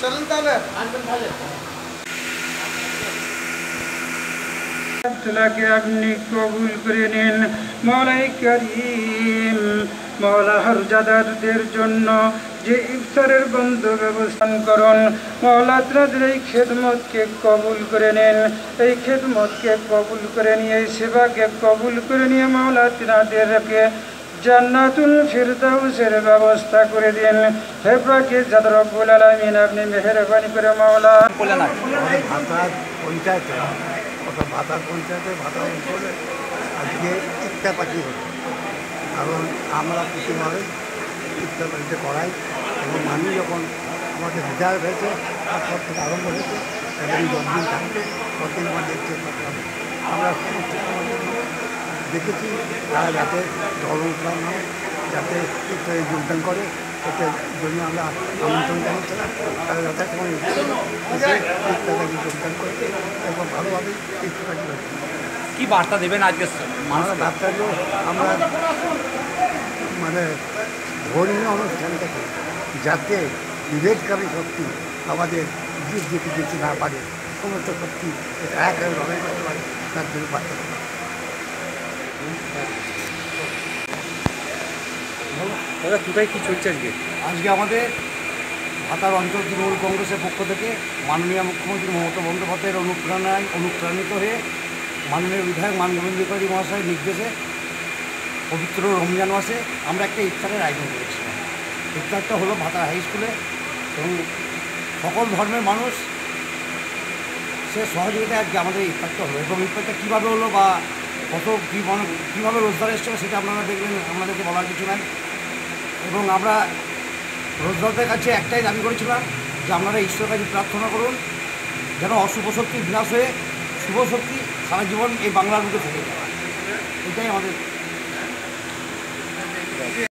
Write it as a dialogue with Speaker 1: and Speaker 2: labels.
Speaker 1: চলেন তাহলে।
Speaker 2: তোলাকে আপনি কবুল করে নিন মৌলাই করিম। মৌলা হরজাদারদের জন্য যে ইফতারের বন্ধ ব্যবস্থা করুন মৌলা তাদের এই খেদমতকে কবুল করে নিন। এই খেদমতকে কবুল করে নিয়ে, এই সেবাকে কবুল করে নিয়ে মৌলা তিনাদেরকে জান্নাতুল ফিরদাউসের ব্যবস্থা করে দিন হে পাকে যাদের রব্বুল আলামিন, আপনি মেহেরবানি করে মাওলা।
Speaker 3: ভাতার পঞ্চায়েতে ভাতার পঞ্চায়েতে ভাতা অঞ্চলে আজকে পাখি হলো। কারণ আমরা ইফতা পাখিতে করাই এবং মানুষ যখন আমাদের বিদায় হয়েছে তারপর থেকে আরম্ভ হয়েছে এবং যতদিন থাকবে, ততদিন আমাদের আমরা দেখেছি তারা যাতে দল উৎপাদন হয় যাতে যোগদান করে এতে জন্য আমরা আমন্ত্রণ জানাচ্ছিলাম তারা যথাসময় এসে যোগদান করে এবং ভালোভাবে হয়েছে
Speaker 4: কি বার্তা দেবেন আজকে
Speaker 3: আমরা ডাক্তারও আমরা মানে ধর্মীয় অনুষ্ঠান থেকে যাতে বিবেককারী শক্তি আমাদের জীব যেতে যেতে না পারে সমস্ত শক্তি এক লড়াই করতে পারে তার জন্য বার্তা।
Speaker 4: দাদা, কোথায় কি চলছে আজকে?
Speaker 5: আজকে আমাদের ভাতার অঞ্চল তৃণমূল কংগ্রেসের পক্ষ থেকে মাননীয় মুখ্যমন্ত্রী মমতা বন্দ্যোপাধ্যায়ের অনুপ্রেরণায় অনুপ্রাণিত হয়ে মাননীয় বিধায়ক মান গোবিন্দ করি মহাশয়ের নির্দেশে পবিত্র রমজান মাসে আমরা একটা ইফতারের আয়োজন করেছিলাম ইফতারটা হলো ভাতার হাই স্কুলে এবং সকল ধর্মের মানুষ সে সহযোগিতায় আজকে আমাদের ইফতারটা হলো। এবং ইফতারটা কীভাবে হলো বা কত কী কীভাবে রোজগার এসেছিল সেটা আপনারা দেখলেন, আমাদেরকে বলার কিছু নাই। এবং আমরা রোজগারদের কাছে একটাই দাবি করেছিলাম যে আপনারা ঈশ্বরের কাছে প্রার্থনা করুন, যেন অশুভ শক্তি বিনাশ হয়ে, শুভ শক্তি সারা জীবন এই বাংলার মধ্যে থেকে যাওয়া এটাই আমাদের